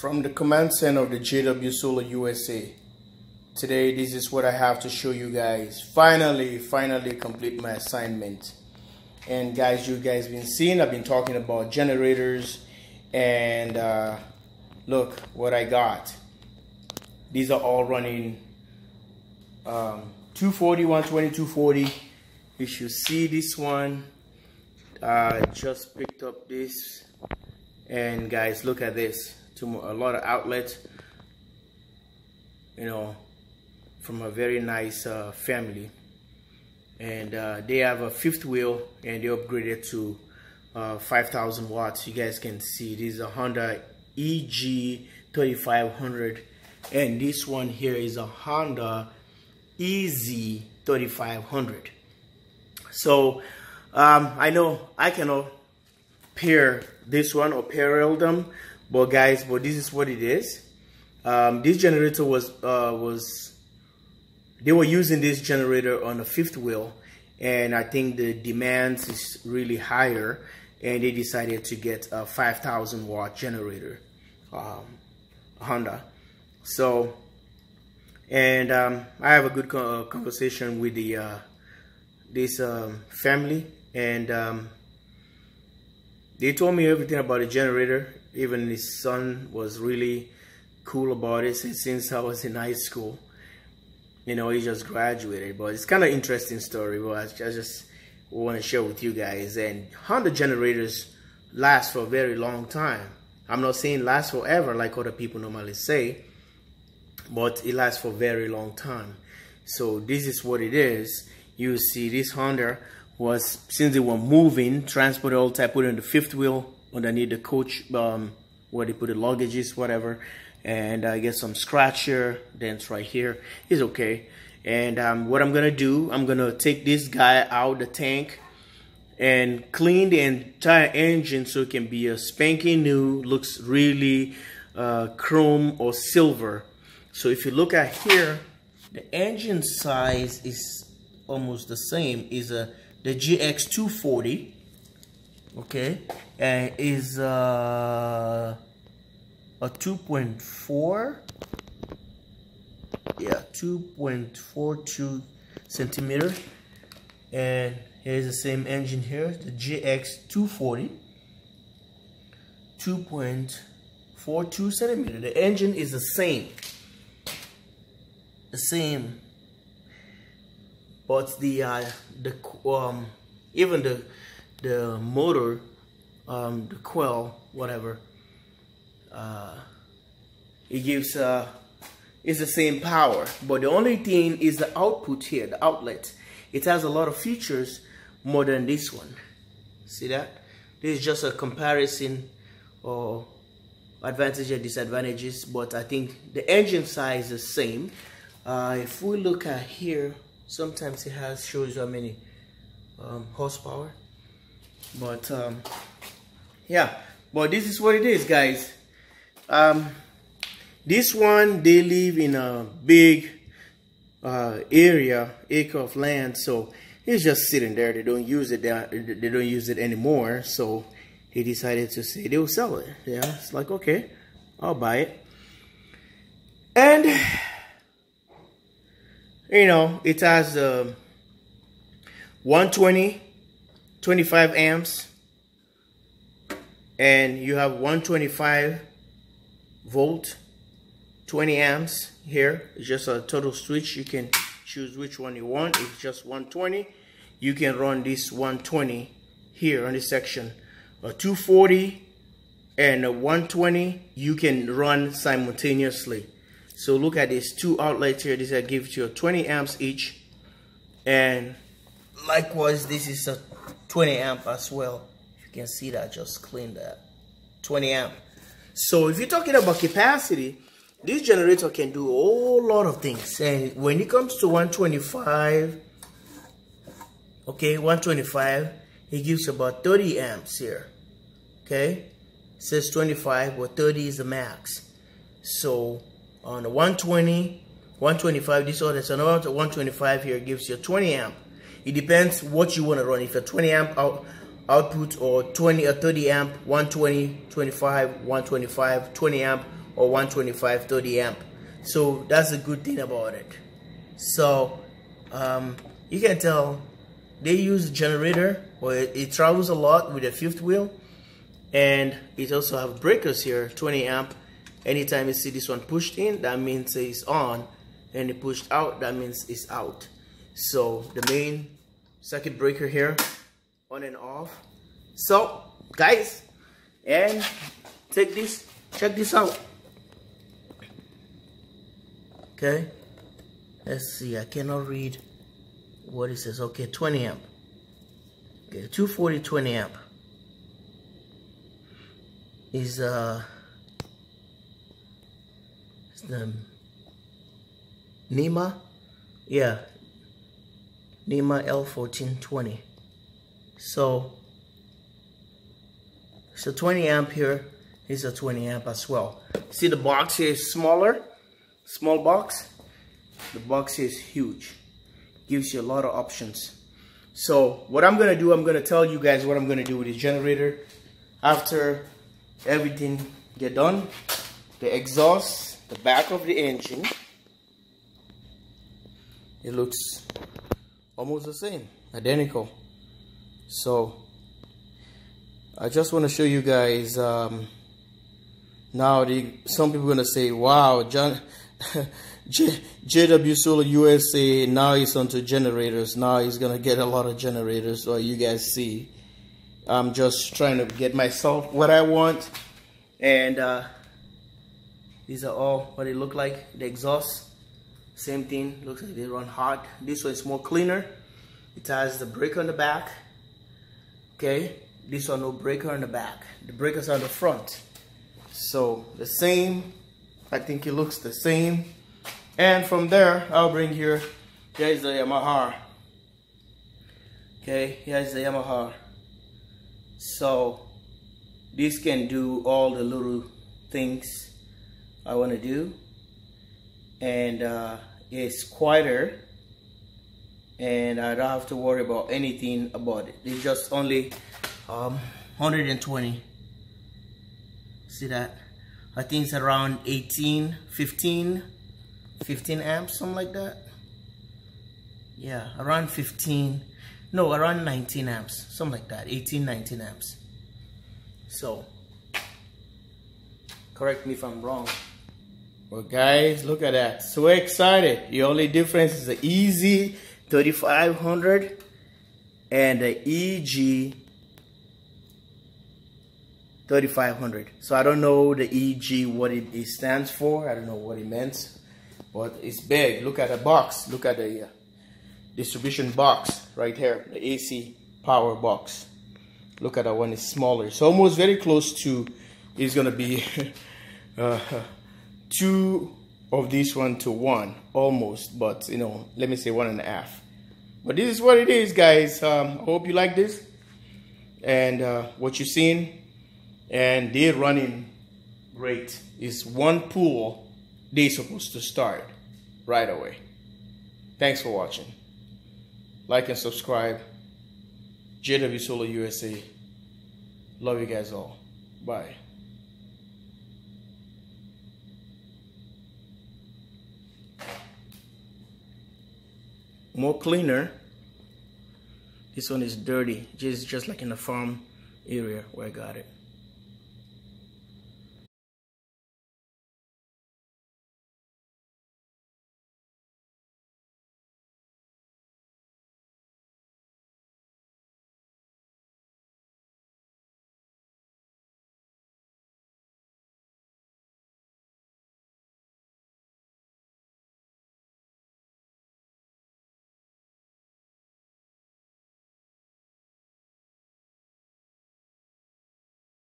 From the command center of the JW Solar USA. Today, this is what I have to show you guys. Finally, finally complete my assignment. And guys, you guys been seeing, I've been talking about generators and uh, look what I got. These are all running um, 240, 120, 240. You should see this one. I uh, just picked up this and guys look at this to a lot of outlets you know from a very nice uh, family. And uh, they have a fifth wheel and they upgraded to uh, 5000 watts. You guys can see this is a Honda EG 3500 and this one here is a Honda EZ 3500 so um, I know I cannot pair this one or parallel them but guys but this is what it is um, this generator was uh, was they were using this generator on a fifth wheel and I think the demands is really higher and they decided to get a 5000 watt generator um, Honda so and um, I have a good co conversation with the uh, this um, family and um, they told me everything about the generator. Even his son was really cool about it since I was in high school. You know, he just graduated, but it's kind of interesting story. But I just want to share with you guys. And Honda generators last for a very long time. I'm not saying last forever like other people normally say, but it lasts for a very long time. So this is what it is. You see this Honda was since they were moving, transport all type, put in the fifth wheel underneath the coach um, where they put the luggages, whatever. And I get some scratch here, dents right here. It's okay. And um, what I'm gonna do, I'm gonna take this guy out the tank and clean the entire engine so it can be a spanking new, looks really uh, chrome or silver. So if you look at here, the engine size is almost the same, is a the GX240 okay. And is uh, a 2.4 yeah 2.42 centimeter. And here's the same engine here the GX240 2.42 centimeter. The engine is the same. The same. But the uh, the um, even the the motor um, the coil whatever uh, it gives uh, it's the same power but the only thing is the output here the outlet. It has a lot of features more than this one. See that? This is just a comparison or advantages and disadvantages but I think the engine size is the same. Uh, if we look at here sometimes it has shows how many um, horsepower but um, yeah. But this is what it is guys. Um, this one they live in a big uh, area acre of land. So it's just sitting there. They don't use it they don't use it anymore. So he decided to say they'll sell it. Yeah. It's like okay I'll buy it. And you know, it has um, 120, 25 amps, and you have 125 volt, 20 amps here. It's just a total switch. You can choose which one you want. It's just 120. You can run this 120 here on this section. A 240 and a 120 you can run simultaneously. So look at these two outlets here. This give you 20 amps each. And likewise, this is a 20 amp as well. You can see that, just clean that. 20 amp. So if you're talking about capacity, this generator can do a whole lot of things. And when it comes to 125, okay, 125, it gives about 30 amps here. Okay, it says 25, but 30 is the max. So on the 120 125 this other so another 125 here gives you 20 amp it depends what you want to run. If you're 20 amp out output or 20 or 30 amp 120 25 125 20 amp or 125 30 amp. So that's a good thing about it. So um, you can tell they use generator or it, it, travels a lot with a fifth wheel. And it also have breakers here 20 amp. Anytime you see this one pushed in that means it's on. And it pushed out that means it's out so the main circuit breaker here on and off. So guys and take this check this out. Okay? Let's see I cannot read what it says. Okay 20 amp. Okay 240 20 amp. Is uh is the NEMA yeah NEMA L1420 so so 20 amp here is a 20 amp as well. See the box here is smaller small box. The box is huge gives you a lot of options. So what I'm gonna do I'm gonna tell you guys what I'm gonna do with the generator. After everything get done the exhaust the back of the engine it looks almost the same identical so I just want to show you guys um, now the, some people are gonna say wow John J, JW Solar USA now he's onto generators. Now he's gonna get a lot of generators. So you guys see, I'm just trying to get myself what I want, and uh, these are all what they look like. The exhaust, same thing. Looks like they run hot. This one is more cleaner. It has the brake on the back. Okay, this one no breaker on the back. The breakers on the front. So the same. I think it looks the same and from there, I'll bring here, here's the Yamaha. Okay, here's the Yamaha. So, this can do all the little things I want to do. And uh, it's quieter. And I don't have to worry about anything about it. It's just only um, 120. See that? I think it's around 18, 15 15 amps, something like that. Yeah, around 15, no, around 19 amps, something like that, 18, 19 amps. So, correct me if I'm wrong. Well, guys, look at that. So excited. The only difference is the EZ 3500 and the EG 3500. So I don't know the EG, what it, it stands for. I don't know what it means. but it's big. Look at the box. Look at the uh, distribution box right here, the AC power box. Look at that one, it's smaller. It's almost very close to, it's gonna be uh, two of this one to one, almost, but you know, let me say one and a half. But this is what it is, guys. Um, I hope you like this and uh, what you've seen. And they're running great. It's one pool they're supposed to start right away. Thanks for watching. Like and subscribe. JW Solar USA. Love you guys all. Bye. More cleaner. This one is dirty. Just just like in the farm area where I got it.